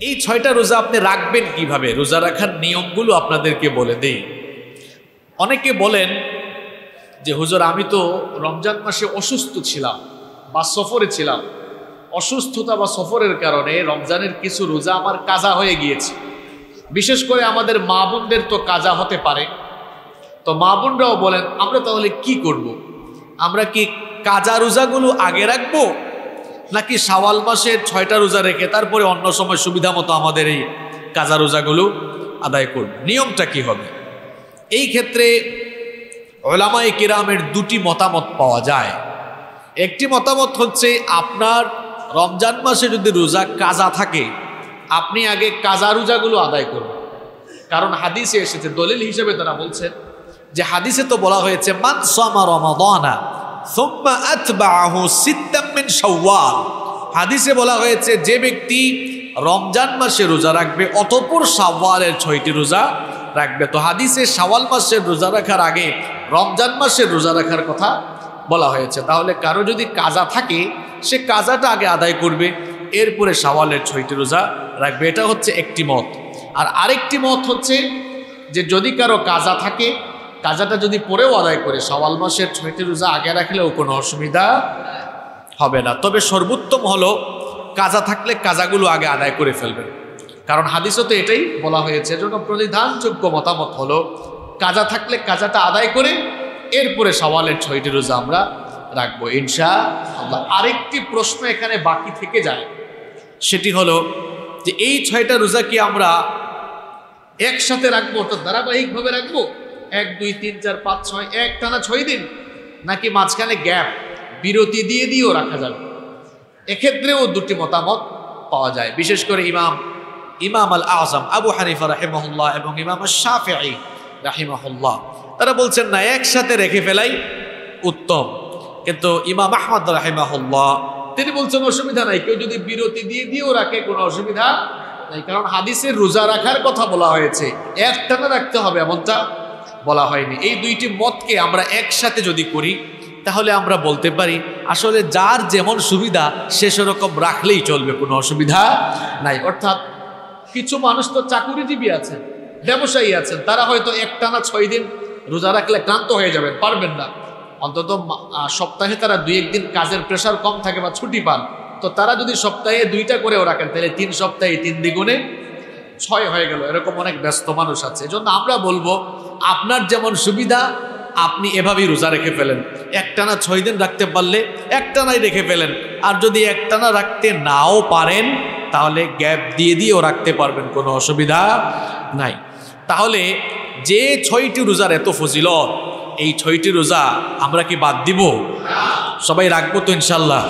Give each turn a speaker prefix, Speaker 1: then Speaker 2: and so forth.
Speaker 1: এই ছয়টা রোজা আপনি রাখবেন কীভাবে? রোজা রাখার নিয়মগুলো আপনাদেরকে বলে দেই। অনেকে বলেন যে, হুজুর, আমি তো রমজান মাসে অসুস্থ ছিলাম বা সফরে ছিলাম। অসুস্থতা বা সফরের কারণে রমজানের কিছু রোজা আমার কাজা হয়ে গিয়েছে। বিশেষ করে আমাদের মা বোনদের তো কাজা হতে পারে। তো মা বোনরাও বলেন, আমরা তাহলে কি করব। আমরা কি কাজা রোজাগুলো আগে রাখব নাকি শাওয়াল মাসের ছয়টা রোজা রেখে তারপরে অন্য সময় সুবিধা মতো আমাদের এই কাজা রোজাগুলো আদায় করব? নিয়মটা কি হবে? এই ক্ষেত্রে ওলামাই কিরামের দুটি মতামত পাওয়া যায়। একটি মতামত হচ্ছে আপনার রমজান মাসে যদি রোজা কাজা থাকে, আপনি আগে কাজা রোজাগুলো আদায় করুন। কারণ হাদিসে এসেছে, দলিল হিসেবে তারা বলছেন যে হাদিসে তো বলা হয়েছে, মান রমাদানা মিন শাওয়াল। হাদিসে বলা হয়েছে, যে ব্যক্তি রমজান মাসে রোজা রাখবে, অতঃপর সাওয়ালের ছয়টি রোজা রাখবে। তো হাদিসে শাওয়াল মাসের রোজা রাখার আগে রমজান মাসের রোজা রাখার কথা বলা হয়েছে। তাহলে কারও যদি কাজা থাকে, সে কাজাটা আগে আদায় করবে, এরপরে সাওয়ালের ছয়টি রোজা রাখবে। এটা হচ্ছে একটি মত। আর আরেকটি মত হচ্ছে যে, যদি কারও কাজা থাকে, কাজাটা যদি পরেও আদায় করে সওয়াল মাসের ছয়টি রোজা আগে রাখলেও কোনো অসুবিধা হবে না। তবে সর্বোত্তম হলো কাজা থাকলে কাজাগুলো আগে আদায় করে ফেলবেন কারণ হাদিসও তো এটাই বলা হয়েছে এজন্য প্রতিধানযোগ্য মতামত হলো, কাজা থাকলে কাজাটা আদায় করে এরপরে সওয়ালের ছয়টি রোজা আমরা রাখব। ইনশা আল্লাহ আরেকটি প্রশ্ন এখানে বাকি থেকে যায়। সেটি হলো যে এই ছয়টা রোজা কি আমরা একসাথে রাখব অর্থাৎ ধারাবাহিকভাবে রাখব? এক, দুই, তিন, চার, পাঁচ, ছয়, এক টানা ছয় দিন? নাকি মাঝখানে গ্যাপ? বিরতি দিয়ে দিয়েও রাখা যাবে। এক্ষেত্রেও দুটি মতামত পাওয়া যায়। বিশেষ করে ইমাম ইমাম আল আজম আবু হানিফা রাহিমহল্লাহ এবং ইমাম শাফি রাহিমহল্লাহ। তারা বলছেন, না, একসাথে রেখে ফেলাই উত্তম। কিন্তু ইমাম আহমদ রাহিমাহুল্লাহ, তিনি বলছেন, অসুবিধা নাই। কেউ যদি বিরতি দিয়ে দিয়েও রাখে, কোনো অসুবিধা নাই। কারণ হাদিসের রোজা রাখার কথা বলা হয়েছে। একটানা রাখতে হবে, এমনটা বলা হয়নি। এই দুইটি মতকে আমরা একসাথে যদি করি তাহলে আমরা বলতে পারি, আসলে যার যেমন সুবিধা, সে সেরকম রাখলেই চলবে, কোনো অসুবিধা নাই। অর্থাৎ কিছু মানুষ তো চাকুরিজীবী আছেন, ব্যবসায়ী আছেন, তারা হয়তো একটানা ছয় দিন রোজা রাখলে ক্লান্ত হয়ে যাবেন, পারবেন না। অন্তত সপ্তাহে তারা দুই একদিন কাজের প্রেশার কম থাকে বা ছুটি পান। তো তারা যদি সপ্তাহে দুইটা করেও রাখেন, তাহলে তিন সপ্তাহে তিন দ্বিগুণে ছয় হয়ে গেল। এরকম অনেক ব্যস্ত মানুষ আছে। এজন্য আমরা বলব, আপনার যেমন সুবিধা আপনি এভাবেই রোজা রেখে ফেলেন। একটানা ছয় দিন রাখতে পারলে একটানাই রেখে ফেলেন। আর যদি একটানা রাখতে নাও পারেন, তাহলে গ্যাপ দিয়ে দিয়েও রাখতে পারবেন, কোনো অসুবিধা নাই। তাহলে যে ছয়টি রোজার এত ফজিলত, এই ছয়টি রোজা আমরা কি বাদ দিব? সবাই রাখব তো ইনশাল্লাহ।